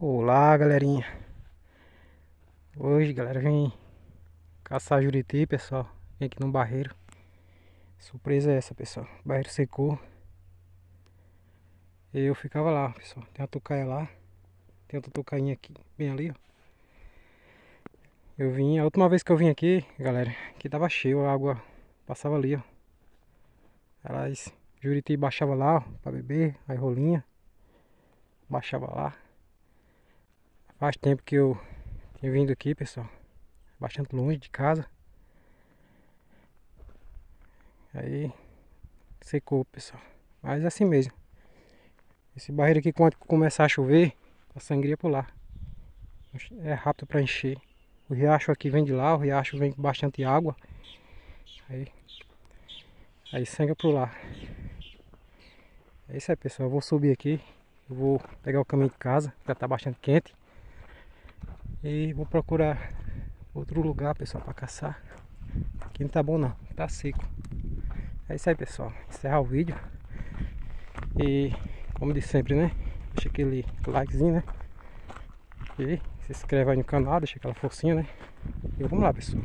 Olá galerinha. Hoje galera vem caçar juriti pessoal. Vem aqui no barreiro. Surpresa é essa pessoal. O barreiro secou. Eu ficava lá pessoal. Tem uma tocaia lá. Tem outra tocainha aqui Bem ali ó. Eu vim, a última vez que eu vim aqui galera Aqui tava cheio, a água passava ali ó. Elas, juriti baixava lá ó Pra beber, aí rolinha Baixava lá Faz tempo que eu tenho vindo aqui, pessoal. Bastante longe de casa. Aí secou, pessoal. Mas é assim mesmo. Esse barreiro aqui, quando começar a chover, a sangria pular. É rápido para encher. O riacho aqui vem de lá, o riacho vem com bastante água. Aí, aí sangra por lá. É isso aí, pessoal. Eu vou subir aqui. Eu vou pegar o caminho de casa, já tá bastante quente. E vou procurar outro lugar, pessoal, para caçar. Aqui não tá bom não, tá seco. É isso aí, pessoal. Encerrar o vídeo. E como de sempre, né? Deixa aquele likezinho, né? E se inscreve aí no canal, deixa aquela forcinha, né? E vamos lá, pessoal.